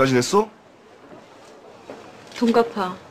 잘 지냈어? 돈 갚아.